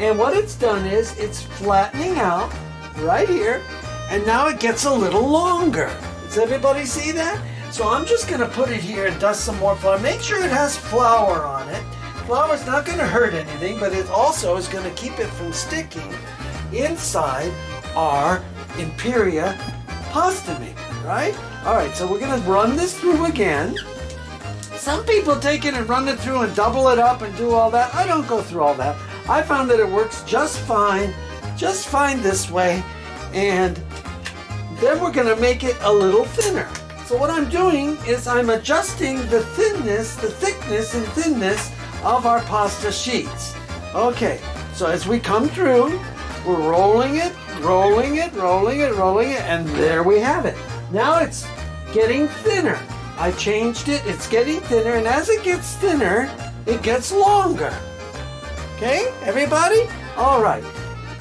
And what it's done is it's flattening out right here. And now it gets a little longer. Does everybody see that? So I'm just going to put it here and dust some more flour. Make sure it has flour on it. Flour's not going to hurt anything, but it also is going to keep it from sticking inside our Imperia pasta maker, right? All right, so we're going to run this through again. Some people take it and run it through and double it up and do all that. I don't go through all that. I found that it works just fine, just fine this way. And then we're gonna make it a little thinner. So what I'm doing is I'm adjusting the thinness, the thickness and thinness of our pasta sheets. Okay, so as we come through, we're rolling it, rolling it, rolling it, rolling it, and there we have it. Now it's getting thinner. I changed it, it's getting thinner, and as it gets thinner, it gets longer. Okay, everybody? All right,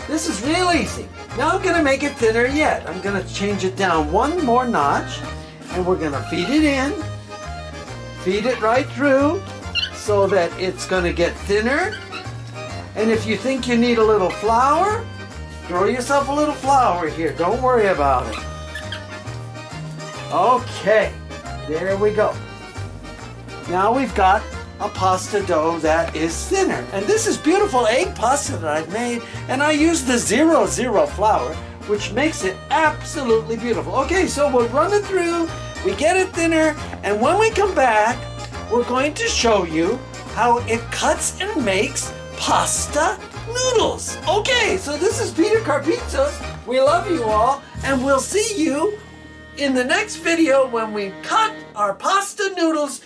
this is real easy. Now I'm gonna make it thinner yet. I'm gonna change it down one more notch, and we're gonna feed it in, feed it right through, so that it's gonna get thinner. And if you think you need a little flour, throw yourself a little flour here. Don't worry about it. Okay. There we go. Now we've got a pasta dough that is thinner. And this is beautiful egg pasta that I've made. And I use the zero zero flour, which makes it absolutely beautiful. Okay, so we'll run it through, we get it thinner, and when we come back, we're going to show you how it cuts and makes pasta noodles. Okay, so this is Peter Carpizzos. We love you all, and we'll see you in the next video when we cut our pasta noodles